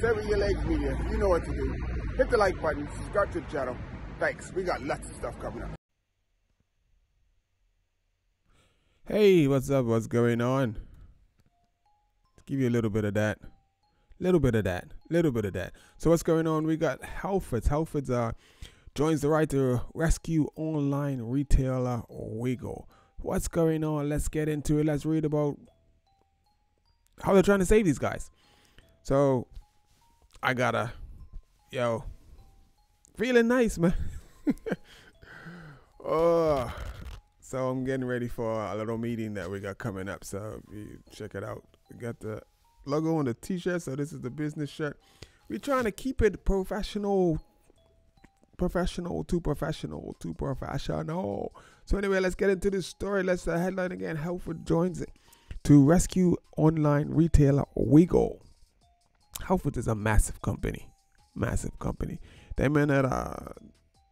Your Legs Media. You know what to do. Hit the like button, subscribe to the channel. Thanks. We got lots of stuff coming up. Hey, what's up? What's going on? Let's Give you a little bit of that. Little bit of that. Little bit of that. So what's going on? We got Halfords. Halfords uh joins the right to rescue online retailer Wiggle. What's going on? Let's get into it. Let's read about how they're trying to save these guys. So I gotta yo feeling nice, man. oh so I'm getting ready for a little meeting that we got coming up. So check it out. We got the logo on the t-shirt. So this is the business shirt. We're trying to keep it professional, professional to professional to professional. So anyway, let's get into this story. Let's headline again. Halford joins it to rescue online retailer Wiggle. Halford is a massive company, massive company. They may not, uh,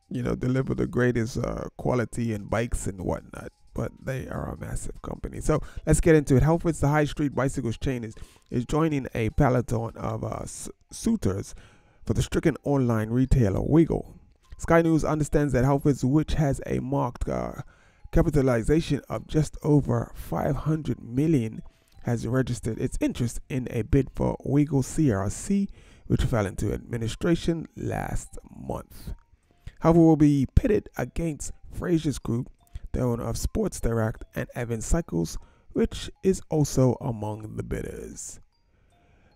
you know, deliver the greatest uh, quality in bikes and whatnot, but they are a massive company. So let's get into it. Halfords, the high street bicycles chain, is, is joining a peloton of uh, suitors for the stricken online retailer Wiggle. Sky News understands that Halfords, which has a marked uh, capitalization of just over 500 million, has registered its interest in a bid for Wiggle CRC, which fell into administration last month. However, will be pitted against Frasers Group, the owner of Sports Direct, and Evans Cycles, which is also among the bidders.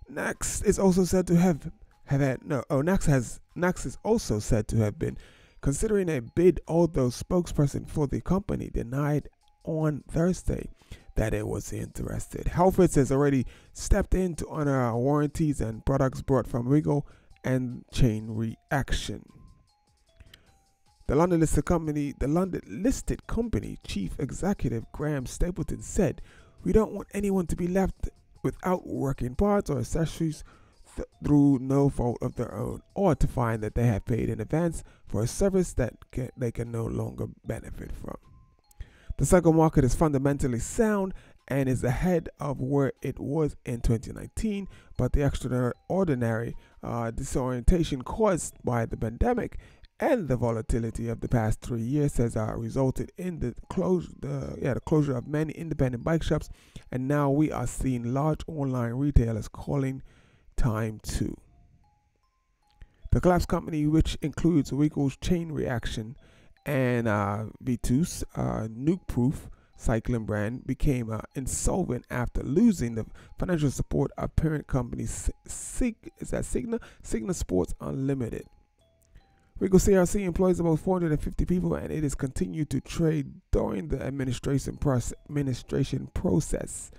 Nax is also said to have have had no. Oh, Nax has Nax is also said to have been considering a bid, although spokesperson for the company denied on Thursday that it was interested. Halfords has already stepped in to honor our warranties and products brought from Wiggle and Chain Reaction. The London listed company, the London listed company chief executive Graham Stapleton said, "We don't want anyone to be left without working parts or accessories th- through no fault of their own, or to find that they have paid in advance for a service that they can no longer benefit from." The cycle market is fundamentally sound and is ahead of where it was in 2019, but the extraordinary uh, disorientation caused by the pandemic and the volatility of the past three years has uh, resulted in the closure, the, yeah, the closure of many independent bike shops, and now we are seeing large online retailers calling time to. The collapse company, which includes Wiggles Chain Reaction and uh, Vitus, uh, Nukeproof cycling brand, became uh, insolvent after losing the financial support of parent company Sig- is that Signa Signa Sports Unlimited. Wiggle CRC employs about 450 people and it has continued to trade during the administration, process, administration process.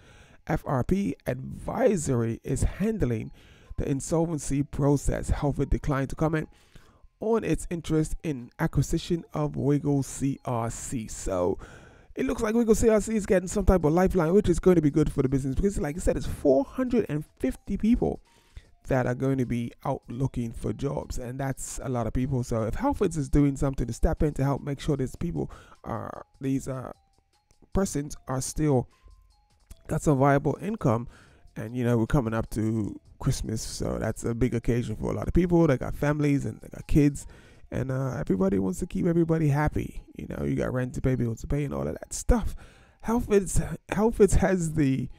FRP Advisory is handling the insolvency process. However, declined to comment on its interest in acquisition of Wiggle CRC. So it looks like Wiggle CRC is getting some type of lifeline, which is going to be good for the business because, like I said, it's 450 people that are going to be out looking for jobs, and that's a lot of people. So if Halfords is doing something to step in to help make sure these people are these uh, persons are still got some viable income, and you know we're coming up to Christmas, so that's a big occasion for a lot of people. They got families and they got kids, and uh, everybody wants to keep everybody happy. You know, you got rent to pay, bills to pay, and all of that stuff. Halfords Halfords has the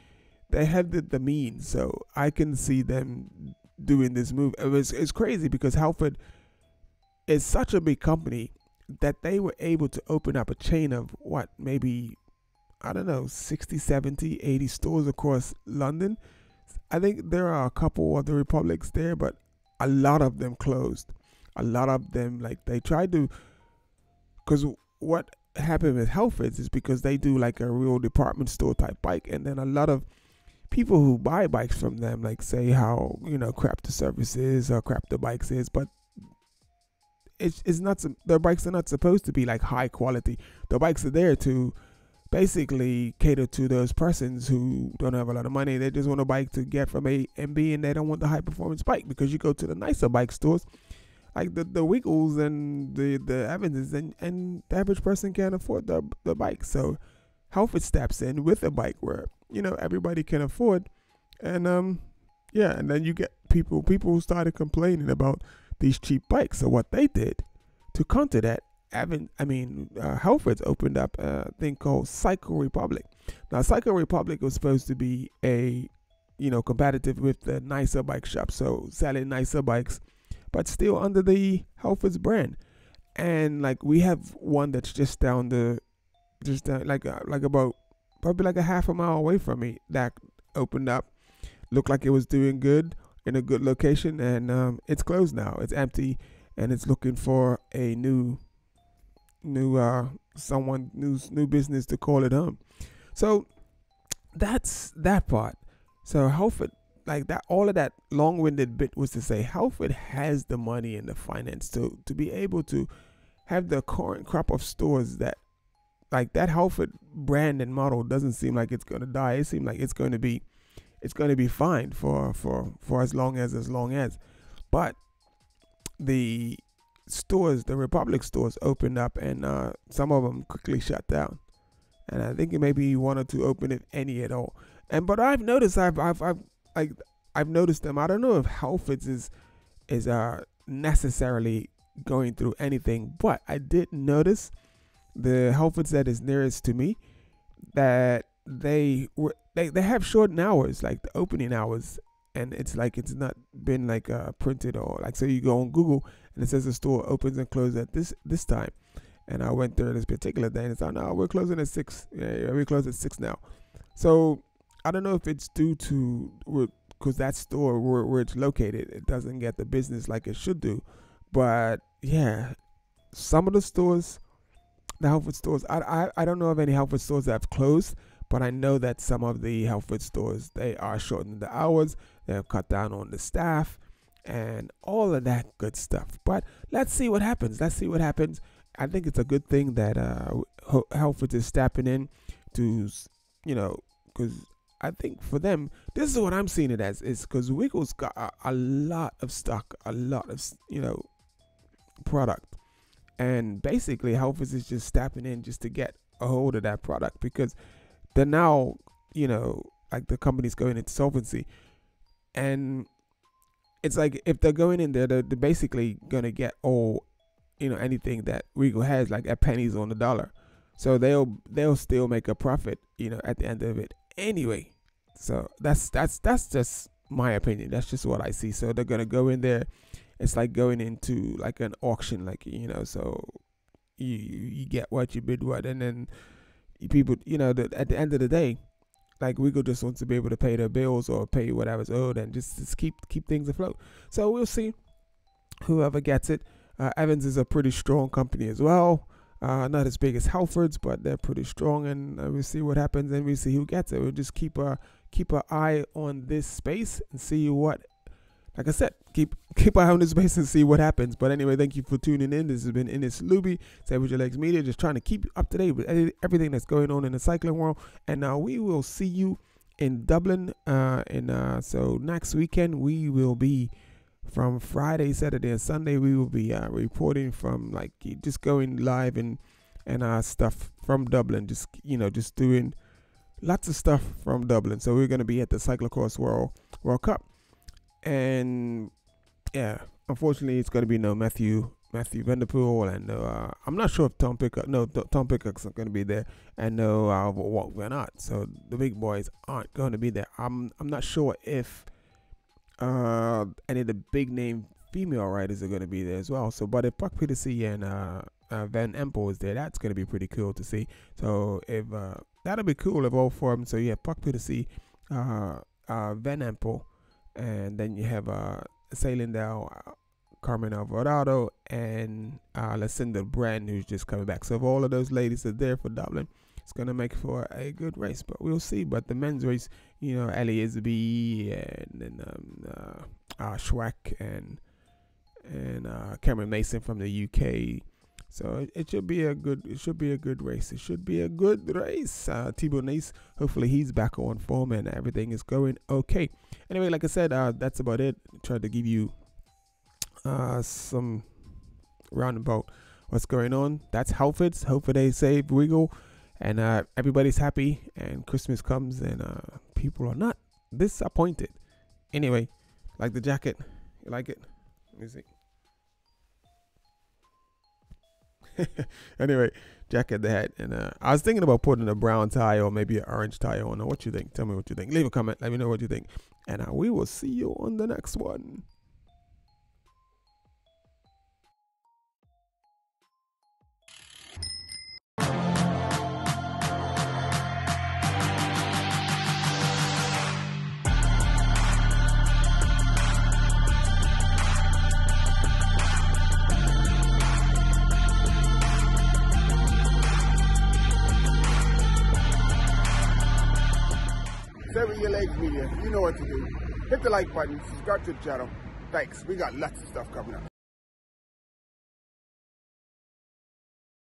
they have the, the means, so I can see them doing this move. It was it's crazy because Halford is such a big company that they were able to open up a chain of what maybe I don't know 60, 70, 80 stores across London. I think there are a couple of the republics there, but a lot of them closed. A lot of them like they tried to because what happened with Halfords is because they do like a real department store type bike, and then a lot of people who buy bikes from them like say how you know crap the service is or crap the bikes is but it's, it's not their bikes are not supposed to be like high quality the bikes are there to basically cater to those persons who don't have a lot of money. They just want a bike to get from a and b and they don't want the high performance bike because you go to the nicer bike stores like the the wiggles and the the evanses and and the average person can't afford the the bike. So Halford steps in with a bike where you know everybody can afford, and um, yeah, and then you get people people who started complaining about these cheap bikes. So what they did to counter that, I mean, uh, opened up a thing called Cycle Republic. Now, Cycle Republic was supposed to be a, you know, competitive with the nicer bike shop, so selling nicer bikes, but still under the Halfords brand. And like we have one that's just down the, just down, like uh, like about probably like a half a mile away from me that opened up. Looked like it was doing good in a good location, and um, it's closed now. It's empty, and it's looking for a new, new uh, someone new new business to call it home. So that's that part. So Halford, like that, all of that long-winded bit was to say Halford has the money and the finance to to be able to have the current crop of stores that like that Halford brand and model doesn't seem like it's gonna die. It seems like it's going to be it's going to be fine for for for as long as as long as but the stores the republic stores opened up and uh, some of them quickly shut down. And i think maybe one or two open if any at all. And but i've noticed i've i've i've like i've noticed them. I don't know if Halfords is is uh necessarily going through anything but i did notice the Halfords that is nearest to me that they were they, they have shortened hours like the opening hours. And it's like it's not been like uh, printed or like so you go on google and it says the store opens and closes at this this time. And i went there this particular day and it's like no we're closing at six. Yeah, we close at six now. So i don't know if it's due to because that store where, where it's located it doesn't get the business like it should do. But yeah some of the stores the Halford stores I, I i don't know of any Halford stores that have closed but I know that some of the Halford stores they are shortening the hours, they have cut down on the staff, and all of that good stuff. But let's see what happens. Let's see what happens. I think it's a good thing that uh, Halfords is stepping in to, you know, because I think for them, this is what I'm seeing it as is because Wiggles got a, a, lot of stock, a lot of you know product, and basically Halfords is just stepping in just to get a hold of that product because they're now, you know, like the company's going into solvency, and it's like if they're going in there, they're, they're basically gonna get all, you know, anything that Regal has, like at pennies on the dollar. So they'll they'll still make a profit, you know, at the end of it anyway. So that's that's that's just my opinion. That's just what I see. So they're gonna go in there. It's like going into like an auction, like you know. So you you get what you bid what, and then people, you know, that at the end of the day, like Wiggle just wants to be able to pay their bills or pay whatever's owed and just, just keep keep things afloat. So we'll see whoever gets it. Uh, Evans is a pretty strong company as well. Uh, not as big as Halfords, but they're pretty strong, and uh, we'll see what happens, and we'll see who gets it. We'll just keep a keep an eye on this space and see what like I said, keep keep eye on this space and see what happens. But anyway, thank you for tuning in. This has been Innis Looby, Savage Your Legs Media, just trying to keep you up to date with everything that's going on in the cycling world. And now we will see you in Dublin. Uh, and uh, so next weekend we will be from Friday, Saturday, and Sunday. We will be uh, reporting from like just going live and and uh, stuff from Dublin. Just you know, just doing lots of stuff from Dublin. So we're gonna be at the Cyclocross World World Cup and yeah, unfortunately, it's going to be no Matthew Matthew van der Poel, and uh, I'm not sure if Tom Pidcock. No, Tom Pidcock's not going to be there, and no uh, Wout van Aert. So the big boys aren't going to be there. I'm I'm not sure if uh, any of the big name female riders are going to be there as well. So, but if Puck Peterson and uh, uh, Van Empel is there, that's going to be pretty cool to see. So if uh, that'll be cool if all four of them. So yeah, Puck Peterson, uh, uh, Van Empel, and then you have uh, Ceylin del uh, Carmen Alvarado and uh, Lucinda Brand, who's just coming back. So if all of those ladies are there for Dublin, it's gonna make for a good race. But we'll see. But the men's race, you know, Ali Isby and then um, uh, uh, Schwack and and uh, Cameron Mason from the UK. So it should be a good. It should be a good race. It should be a good race. Uh, Thibaut hopefully he's back on form and everything is going okay. Anyway, like I said, uh, that's about it. Tried to give you uh, some roundabout what's going on. That's Halfords. Hopefully they save Wiggle, and uh, everybody's happy. And Christmas comes, and uh, people are not disappointed. Anyway, like the jacket? You like it? Let me see. anyway, jacket the hat, and uh, I was thinking about putting a brown tie or maybe an orange tie on. What you think? Tell me what you think. Leave a comment. Let me know what you think, and uh, we will see you on the next one. Legs Media. You know what to do. Hit the like button, subscribe to the channel. Thanks. We got lots of stuff coming up.